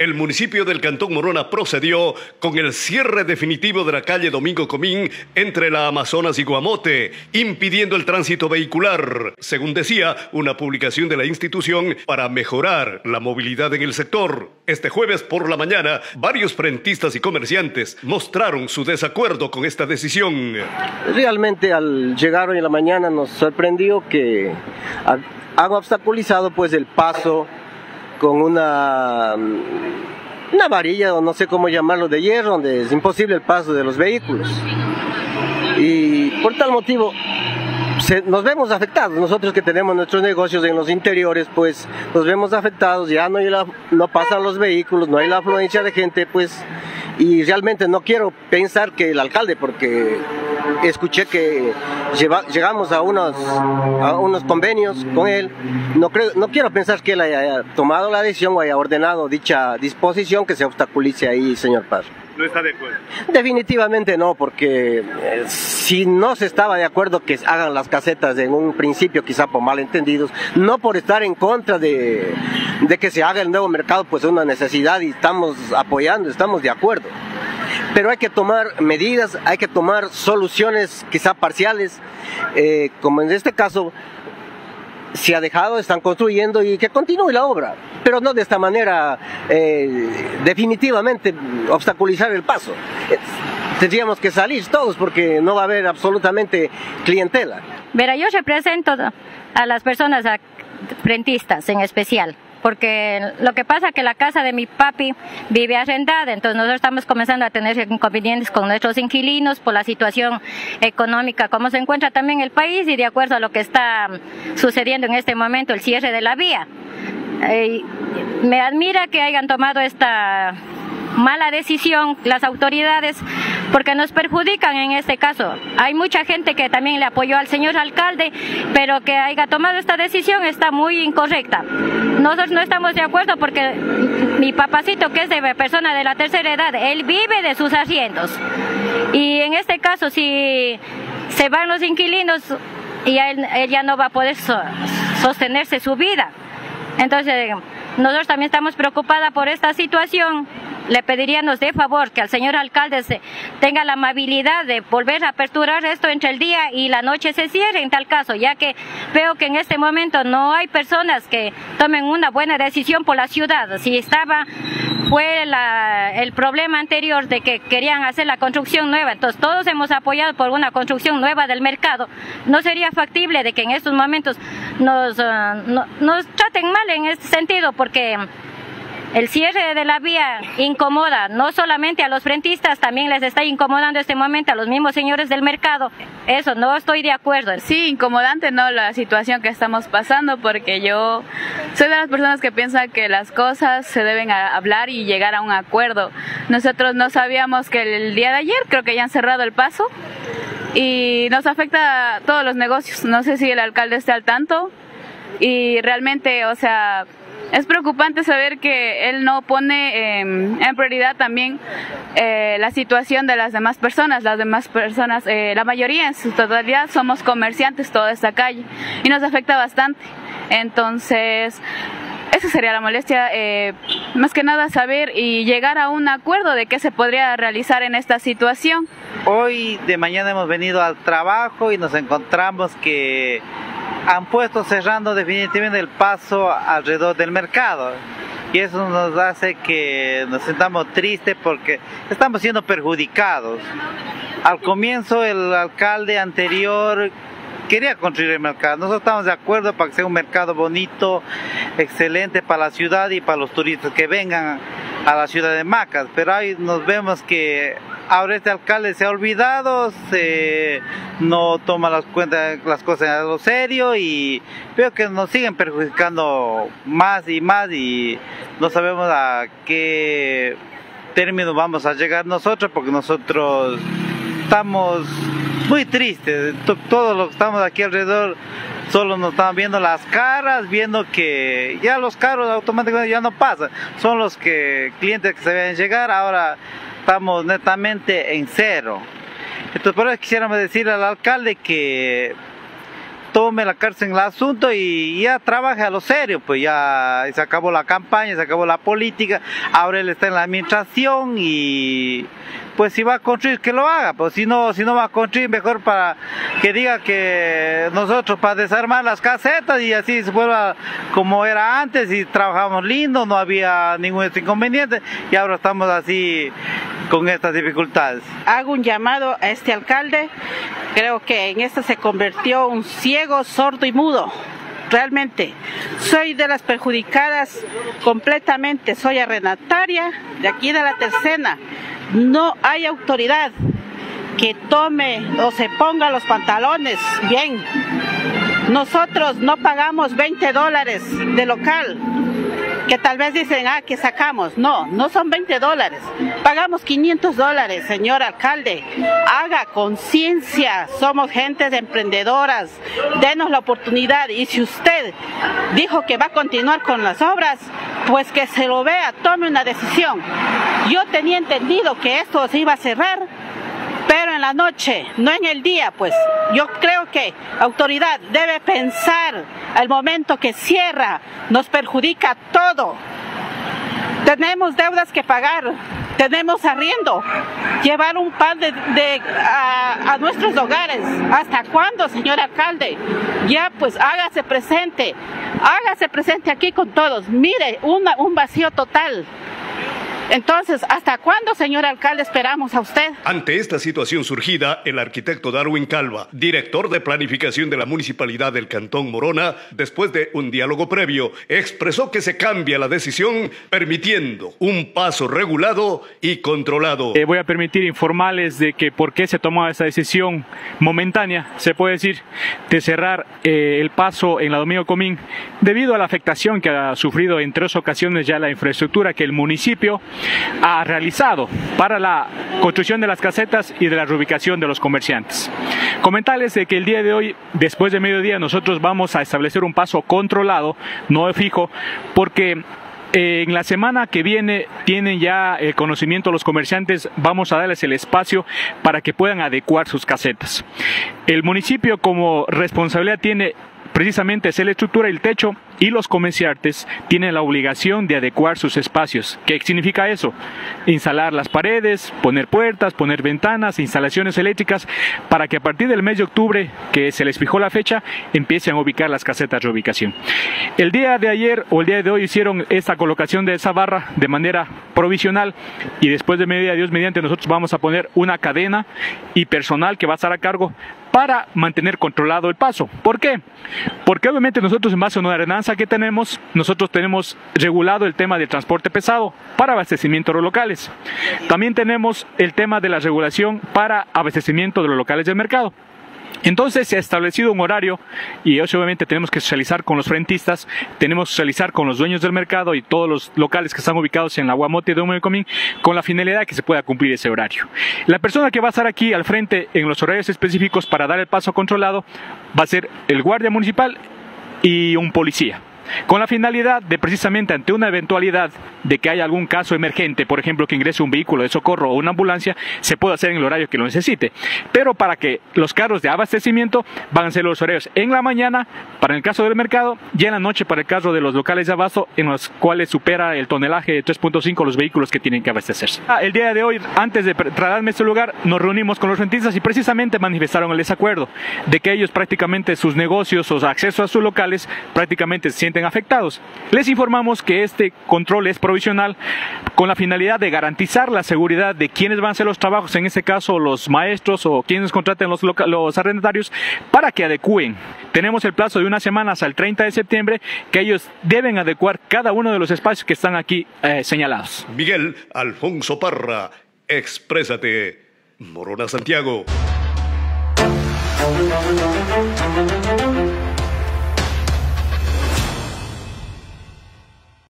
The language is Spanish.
el municipio del Cantón Morona procedió con el cierre definitivo de la calle Domingo Comín entre la Amazonas y Guamote, impidiendo el tránsito vehicular, según decía una publicación de la institución para mejorar la movilidad en el sector. Este jueves por la mañana, varios frentistas y comerciantes mostraron su desacuerdo con esta decisión. Realmente al llegar hoy en la mañana nos sorprendió que han obstaculizado pues el paso con una, una varilla o no sé cómo llamarlo de hierro donde es imposible el paso de los vehículos. Y por tal motivo nos vemos afectados. Nosotros que tenemos nuestros negocios en los interiores, pues nos vemos afectados, ya no, no pasan los vehículos, no hay la afluencia de gente, pues, y realmente no quiero pensar que el alcalde, porque escuché que llegamos a unos, a unos convenios con él. No, creo, no quiero pensar que él haya tomado la decisión o haya ordenado dicha disposición que se obstaculice ahí, señor Paz. ¿No está de acuerdo? Definitivamente no, porque eh, si no se estaba de acuerdo que hagan las casetas en un principio, quizá por malentendidos, no por estar en contra de, de que se haga el nuevo mercado, pues es una necesidad y estamos apoyando, estamos de acuerdo pero hay que tomar medidas, hay que tomar soluciones quizá parciales, eh, como en este caso se ha dejado, están construyendo y que continúe la obra, pero no de esta manera eh, definitivamente obstaculizar el paso. tendríamos que salir todos porque no va a haber absolutamente clientela. Verá, yo represento a las personas frentistas en especial porque lo que pasa es que la casa de mi papi vive arrendada, entonces nosotros estamos comenzando a tener inconvenientes con nuestros inquilinos por la situación económica, como se encuentra también el país y de acuerdo a lo que está sucediendo en este momento, el cierre de la vía. Eh, me admira que hayan tomado esta mala decisión las autoridades porque nos perjudican en este caso. Hay mucha gente que también le apoyó al señor alcalde, pero que haya tomado esta decisión está muy incorrecta. Nosotros no estamos de acuerdo porque mi papacito, que es de persona de la tercera edad, él vive de sus asientos. Y en este caso, si se van los inquilinos, y él, ya no va a poder sostenerse su vida. Entonces, nosotros también estamos preocupadas por esta situación le pediríamos de favor que al señor alcalde se tenga la amabilidad de volver a aperturar esto entre el día y la noche se cierre en tal caso, ya que veo que en este momento no hay personas que tomen una buena decisión por la ciudad. Si estaba fue el problema anterior de que querían hacer la construcción nueva, entonces todos hemos apoyado por una construcción nueva del mercado. No sería factible de que en estos momentos nos, uh, nos traten mal en este sentido, porque el cierre de la vía incomoda no solamente a los frentistas, también les está incomodando este momento a los mismos señores del mercado. Eso, no estoy de acuerdo. Sí, incomodante no la situación que estamos pasando porque yo soy de las personas que piensan que las cosas se deben hablar y llegar a un acuerdo. Nosotros no sabíamos que el día de ayer creo que ya han cerrado el paso y nos afecta a todos los negocios. No sé si el alcalde está al tanto y realmente, o sea, es preocupante saber que él no pone em, en prioridad también eh, la situación de las demás personas. Las demás personas, eh, la mayoría en su totalidad somos comerciantes toda esta calle y nos afecta bastante. Entonces, esa sería la molestia, eh, más que nada saber y llegar a un acuerdo de qué se podría realizar en esta situación. Hoy de mañana hemos venido al trabajo y nos encontramos que han puesto cerrando definitivamente el paso alrededor del mercado. Y eso nos hace que nos sentamos tristes porque estamos siendo perjudicados. Al comienzo el alcalde anterior quería construir el mercado. Nosotros estamos de acuerdo para que sea un mercado bonito, excelente para la ciudad y para los turistas que vengan a la ciudad de Macas. Pero ahí nos vemos que ahora este alcalde se ha olvidado, se no toma las cuentas, las cosas a lo serio y veo que nos siguen perjudicando más y más y no sabemos a qué término vamos a llegar nosotros porque nosotros estamos muy tristes, todos los que estamos aquí alrededor solo nos están viendo las caras, viendo que ya los carros automáticamente ya no pasan, son los que clientes que se ven llegar, ahora estamos netamente en cero. Entonces por eso quisiéramos decirle al alcalde que tome la cárcel en el asunto y ya trabaje a lo serio, pues ya se acabó la campaña, se acabó la política, ahora él está en la administración y pues si va a construir que lo haga, pues si no, si no va a construir mejor para que diga que nosotros para desarmar las casetas y así se vuelva como era antes y trabajamos lindo, no había ningún inconveniente y ahora estamos así con estas dificultades. Hago un llamado a este alcalde, creo que en esto se convirtió un ciego, sordo y mudo. Realmente soy de las perjudicadas completamente, soy arrendataria de aquí de la tercena, no hay autoridad que tome o se ponga los pantalones. Bien. Nosotros no pagamos 20 dólares de local, que tal vez dicen, ah, que sacamos. No, no son 20 dólares. Pagamos 500 dólares, señor alcalde. Haga conciencia. Somos gentes emprendedoras. Denos la oportunidad. Y si usted dijo que va a continuar con las obras, pues que se lo vea, tome una decisión. Yo tenía entendido que esto se iba a cerrar en la noche, no en el día, pues yo creo que autoridad debe pensar al momento que cierra, nos perjudica todo. Tenemos deudas que pagar, tenemos arriendo, llevar un pan de, a, nuestros hogares. ¿Hasta cuándo, señor alcalde? Ya pues hágase presente, hágase presente aquí con todos. Mire, un vacío total. Entonces, ¿hasta cuándo, señor alcalde, esperamos a usted? Ante esta situación surgida, el arquitecto Darwin Calva, director de planificación de la municipalidad del Cantón Morona, después de un diálogo previo, expresó que se cambia la decisión permitiendo un paso regulado y controlado. Eh, voy a permitir informarles de que por qué se tomó esa decisión momentánea, se puede decir, de cerrar eh, el paso en la Domingo Comín debido a la afectación que ha sufrido en tres ocasiones ya la infraestructura que el municipio ha realizado para la construcción de las casetas y de la reubicación de los comerciantes. Comentarles de que el día de hoy, después de mediodía, nosotros vamos a establecer un paso controlado, no fijo, porque eh, en la semana que viene tienen ya el conocimiento los comerciantes, vamos a darles el espacio para que puedan adecuar sus casetas. El municipio como responsabilidad tiene precisamente es la estructura y el techo y los comerciantes tienen la obligación de adecuar sus espacios. ¿Qué significa eso? Instalar las paredes, poner puertas, poner ventanas, instalaciones eléctricas para que a partir del mes de octubre, que se les fijó la fecha, empiecen a ubicar las casetas de ubicación. El día de ayer o el día de hoy hicieron esta colocación de esa barra de manera provisional y después de media Dios mediante nosotros vamos a poner una cadena y personal que va a estar a cargo para mantener controlado el paso. ¿Por qué? Porque obviamente nosotros en base a una ordenanza que tenemos, nosotros tenemos regulado el tema del transporte pesado para abastecimiento de los locales. También tenemos el tema de la regulación para abastecimiento de los locales del mercado. Entonces se ha establecido un horario y obviamente tenemos que socializar con los frentistas, tenemos que socializar con los dueños del mercado y todos los locales que están ubicados en la Guamote de Humo Comín con la finalidad de que se pueda cumplir ese horario. La persona que va a estar aquí al frente en los horarios específicos para dar el paso controlado va a ser el guardia municipal y un policía con la finalidad de precisamente ante una eventualidad de que haya algún caso emergente, por ejemplo que ingrese un vehículo de socorro o una ambulancia, se pueda hacer en el horario que lo necesite. Pero para que los carros de abastecimiento van a ser los horarios en la mañana para el caso del mercado y en la noche para el caso de los locales de abasto en los cuales supera el tonelaje de 3.5 los vehículos que tienen que abastecerse. Ah, el día de hoy, antes de trasladarme a este lugar, nos reunimos con los rentistas y precisamente manifestaron el desacuerdo de que ellos prácticamente sus negocios o acceso a sus locales prácticamente se sienten afectados. Les informamos que este control es provisional con la finalidad de garantizar la seguridad de quienes van a hacer los trabajos, en este caso los maestros o quienes contraten los, los arrendatarios, para que adecúen. Tenemos el plazo de unas semanas al 30 de septiembre que ellos deben adecuar cada uno de los espacios que están aquí eh, señalados. Miguel Alfonso Parra, exprésate. Morona Santiago.